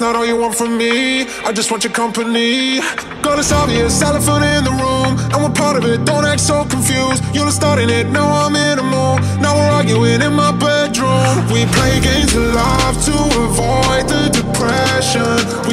not all you want from me. I just want your company. Got a obvious, elephant in the room. And we're part of it, don't act so confused. You're starting it, now I'm in the mood. Now we're arguing in my bedroom. We play games alive to avoid the depression.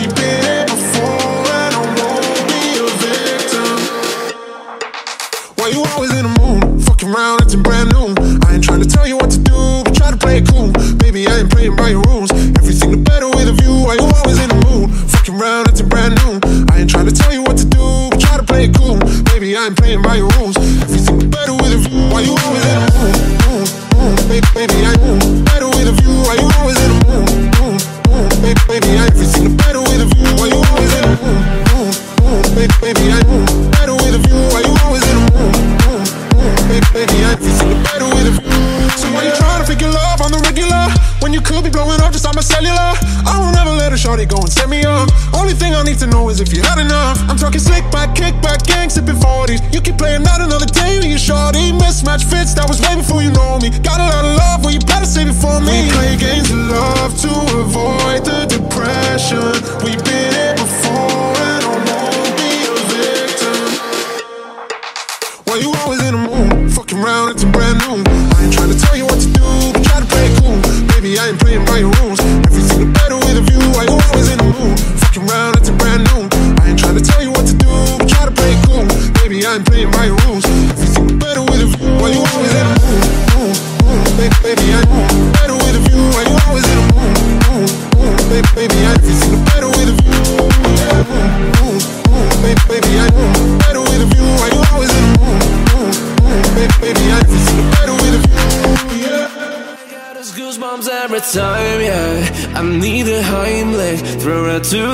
good. We've been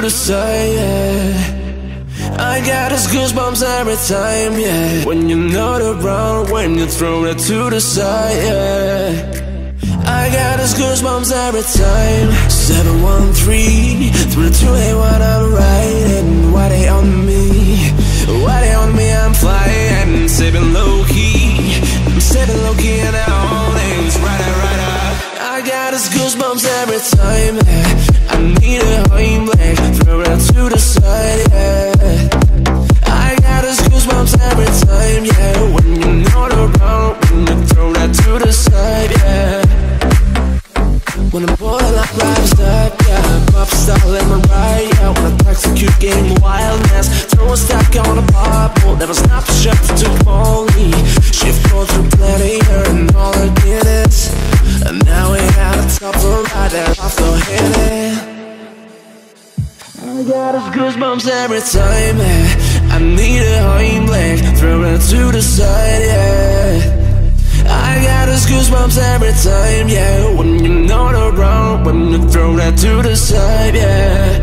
to say I got those goosebumps every time, yeah. When you're not around, when you throw that to the side, yeah. I got those goosebumps every time. 713, through the comes every time eh, I need a Heimlich, throw it to the side, yeah. I got those goosebumps every time, yeah. When you're not around, when you throw that to the side, yeah.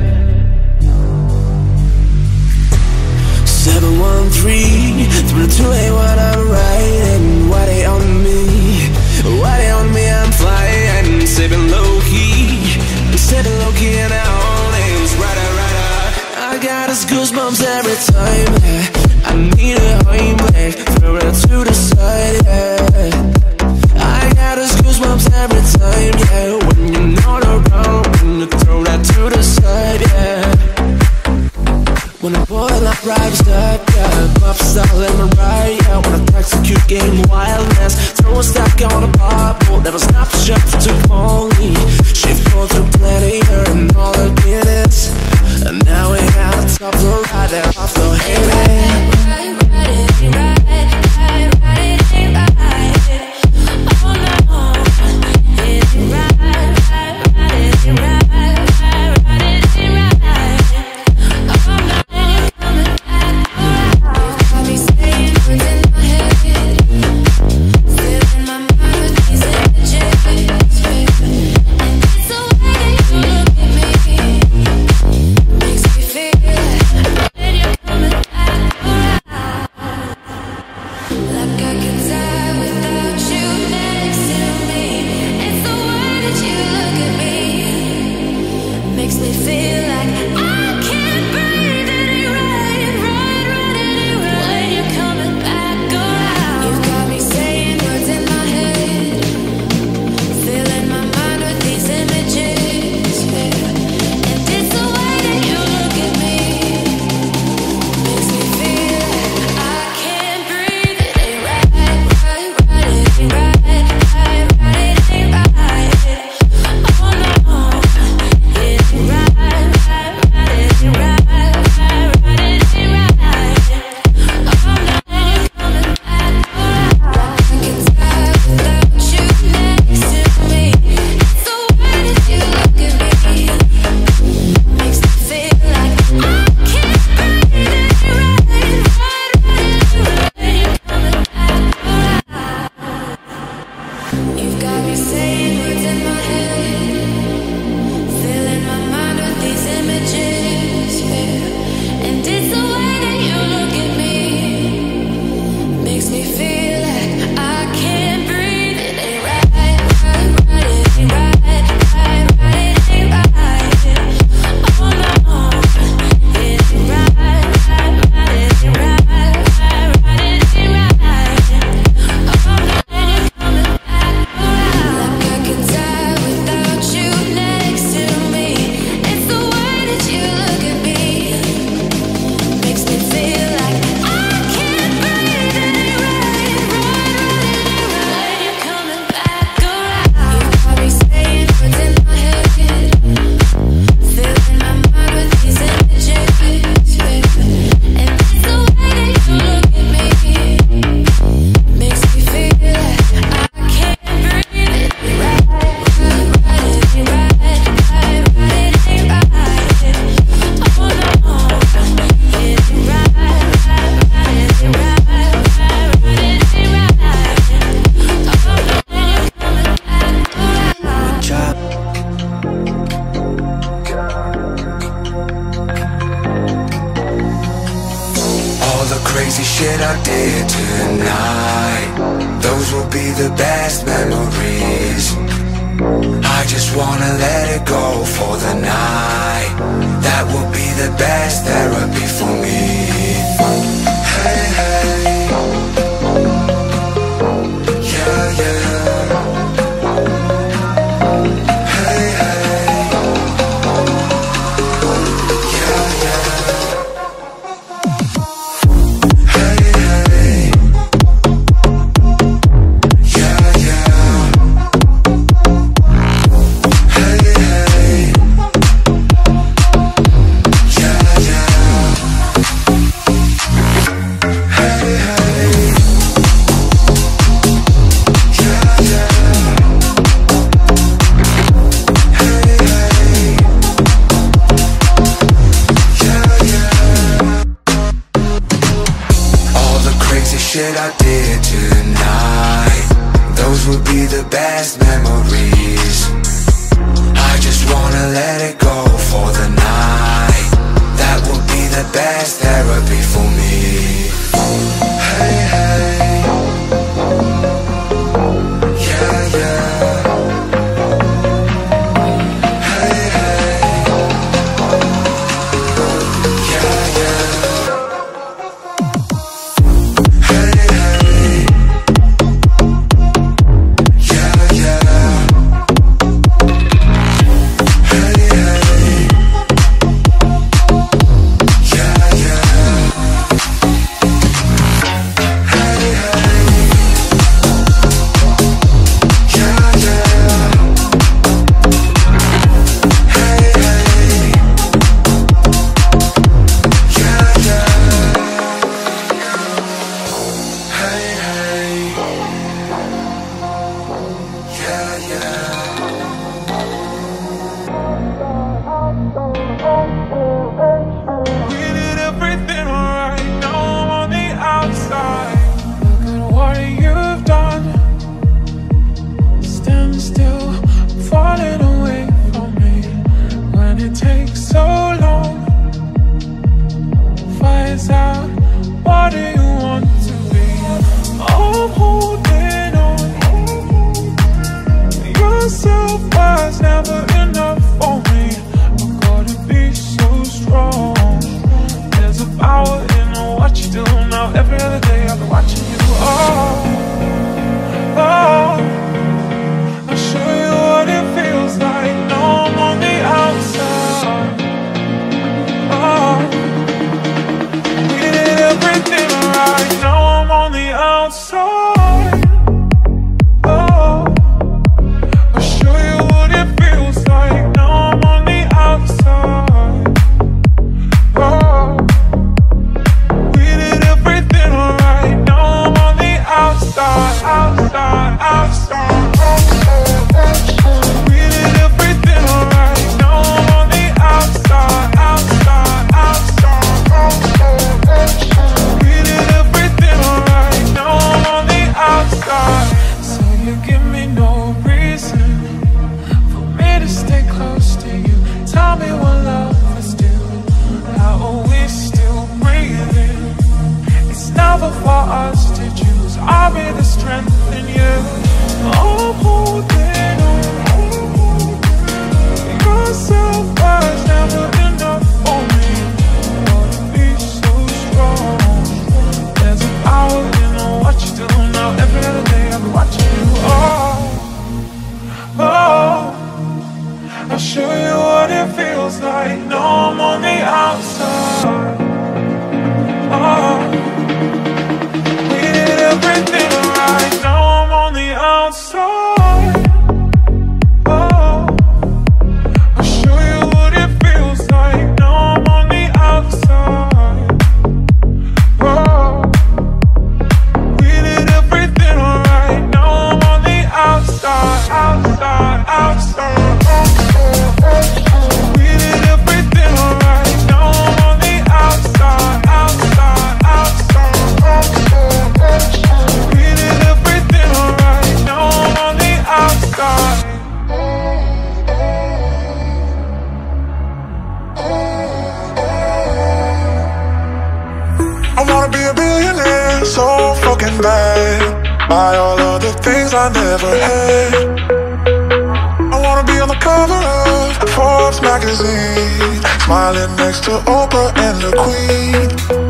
drives that cat Puff style and Mariah Wanna execute game wildness. Throw a stack on a bubble Never stop shop to call me Shift all through gladiator and all the minutes And now we have a top of the rider off the hate That will be the best therapy for me smiling next to Oprah and the Queen.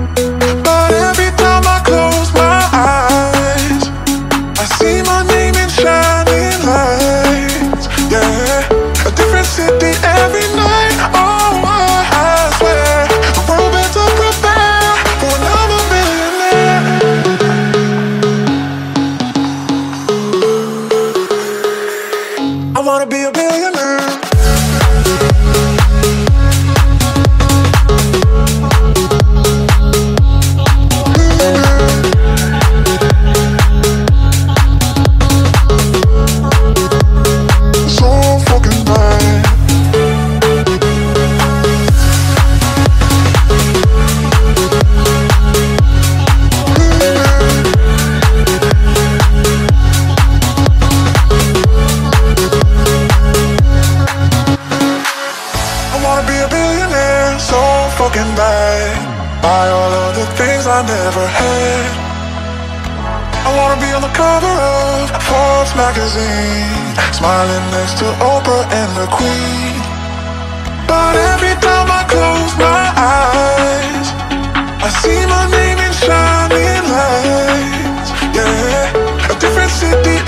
Fucking bad. Buy all of the things I never had. I wanna be on the cover of Forbes magazine, smiling next to Oprah and the Queen. But every time I close my eyes, I see my name in shining lights. Yeah, a different city